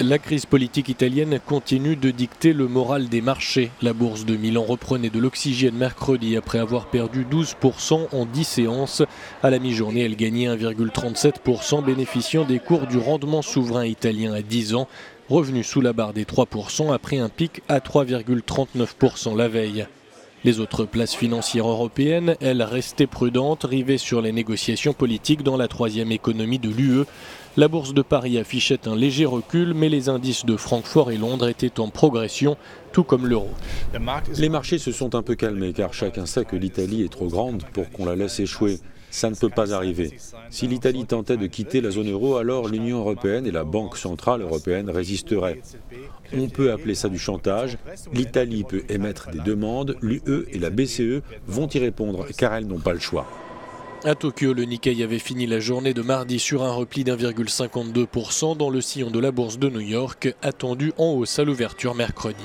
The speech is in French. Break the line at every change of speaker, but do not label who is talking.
La crise politique italienne continue de dicter le moral des marchés. La bourse de Milan reprenait de l'oxygène mercredi après avoir perdu 12% en 10 séances. À la mi-journée, elle gagnait 1,37%, bénéficiant des cours du rendement souverain italien à 10 ans, revenu sous la barre des 3% après un pic à 3,39% la veille. Les autres places financières européennes, elles, restaient prudentes, rivées sur les négociations politiques dans la troisième économie de l'UE. La bourse de Paris affichait un léger recul, mais les indices de Francfort et Londres étaient en progression, tout comme l'euro.
Les marchés se sont un peu calmés car chacun sait que l'Italie est trop grande pour qu'on la laisse échouer. Ça ne peut pas arriver. Si l'Italie tentait de quitter la zone euro, alors l'Union européenne et la Banque centrale européenne résisteraient. On peut appeler ça du chantage. L'Italie peut émettre des demandes, l'UE et la BCE vont y répondre car elles n'ont pas le choix.
À Tokyo, le Nikkei avait fini la journée de mardi sur un repli d'1,52% dans le sillon de la bourse de New York, attendu en hausse à l'ouverture mercredi.